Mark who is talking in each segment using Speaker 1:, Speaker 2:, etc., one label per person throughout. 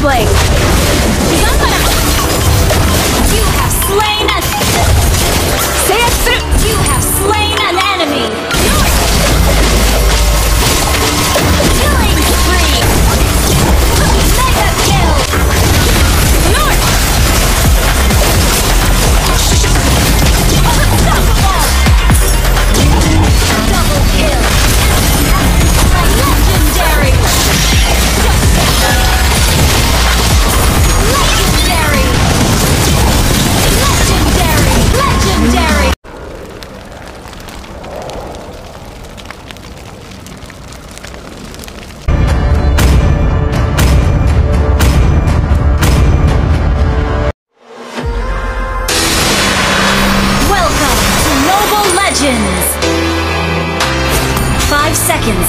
Speaker 1: Hellblade.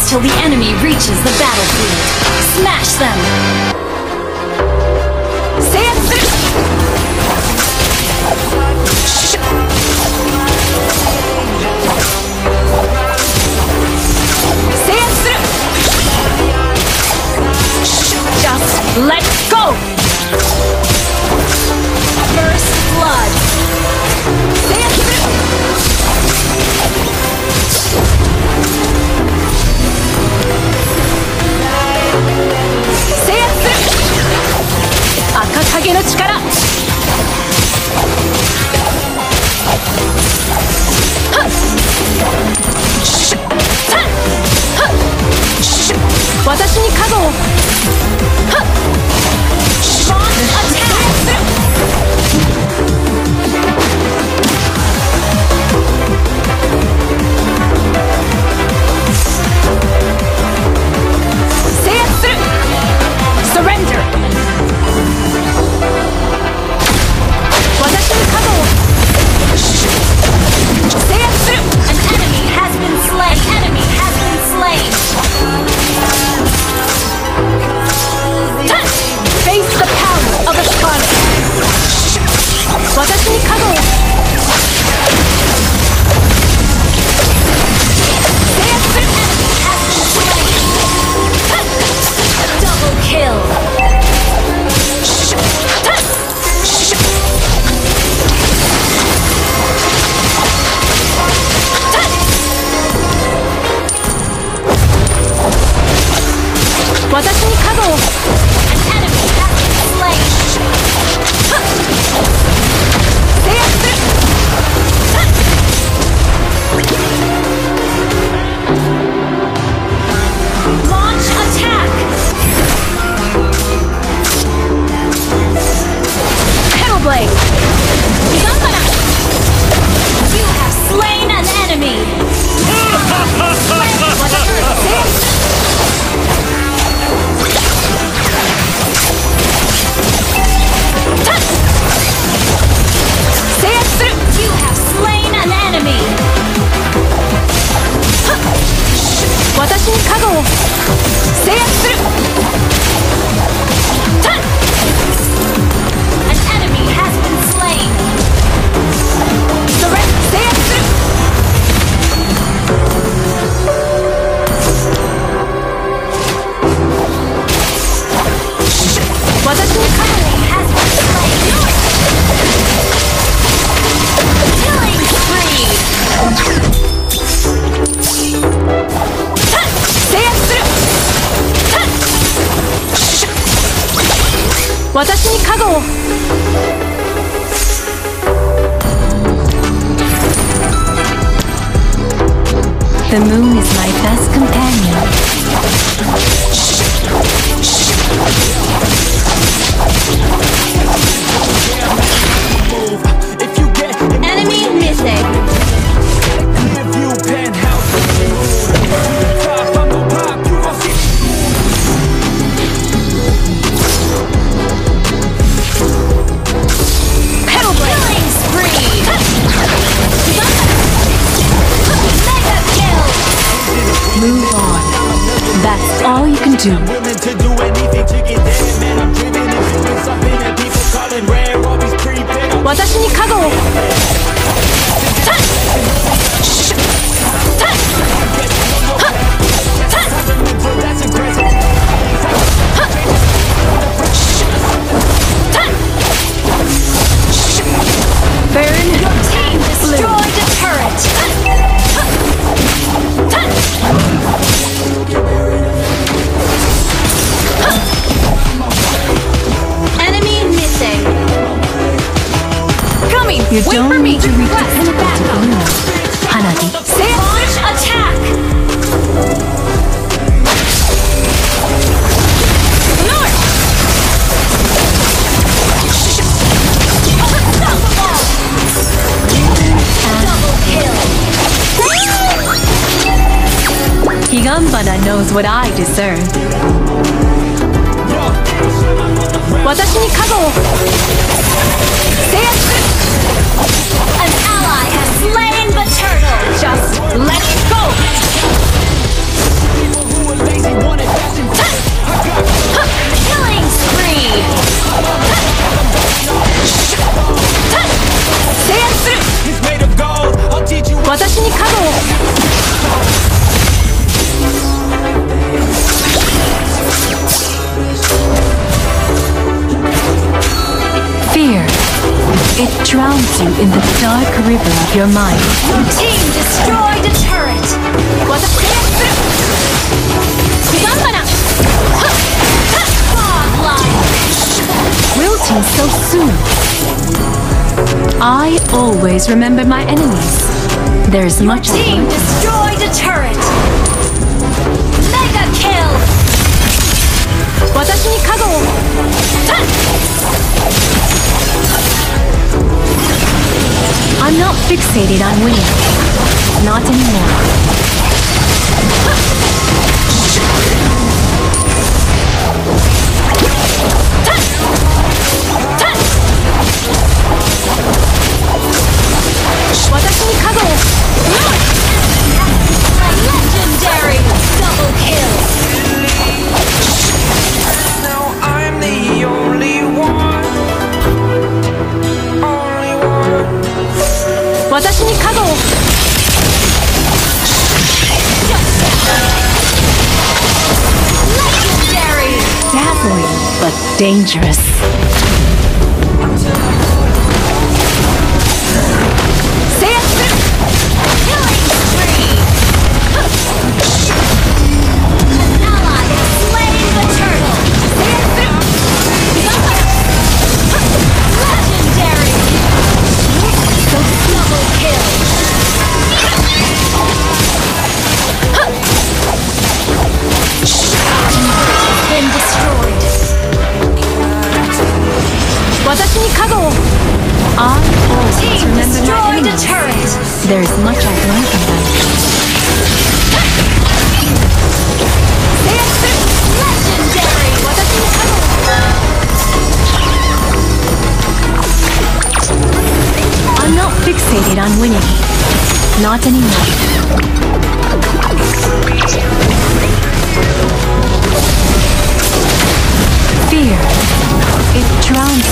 Speaker 1: till the enemy reaches the battlefield. Smash them! Say it! Just let の力私に角を。私に加護を The moon is my best companion. do.
Speaker 2: You
Speaker 1: Wait
Speaker 2: don't
Speaker 1: for me.
Speaker 2: need to reach the Hanagi. Say
Speaker 1: launch attack. North. Double kill.
Speaker 2: Higanbana knows what I deserve. 私に加護を drowns you in the dark river of your mind.
Speaker 1: Team destroyed a turret!
Speaker 2: 私制圧するヒガンバナ
Speaker 1: Godlike!
Speaker 2: Wilting so soon. I always remember my enemies. There's much I
Speaker 1: Team
Speaker 2: learned.
Speaker 1: destroyed a turret! Mega kill!
Speaker 2: 私に加護を I'm not fixated on winning. Not anymore. 私に加護を
Speaker 1: Legendary!
Speaker 2: Dazzling but dangerous.
Speaker 1: There
Speaker 2: is much I've learned from them. I'm not fixated on winning. Not anymore. Fear. It drowns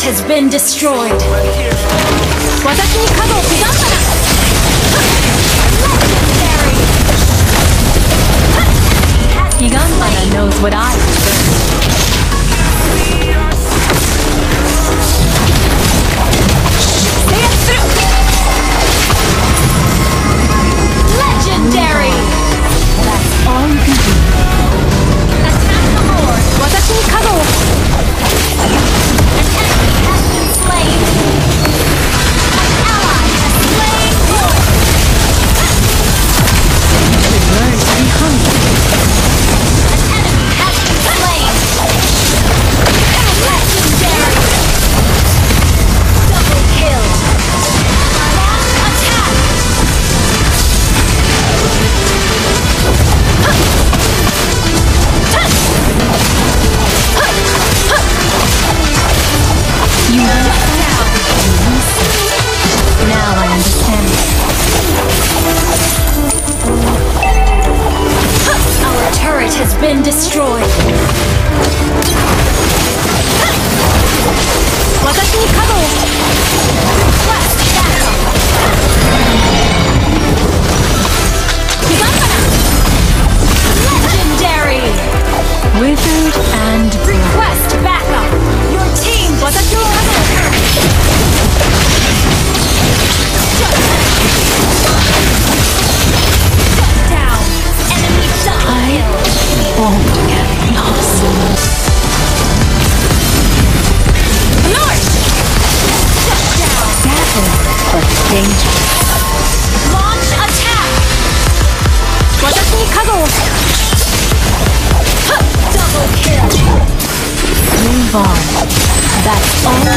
Speaker 1: turret has been destroyed.
Speaker 2: Higanbana knows what I deserve.
Speaker 1: Been
Speaker 2: That's all